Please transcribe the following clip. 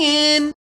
In.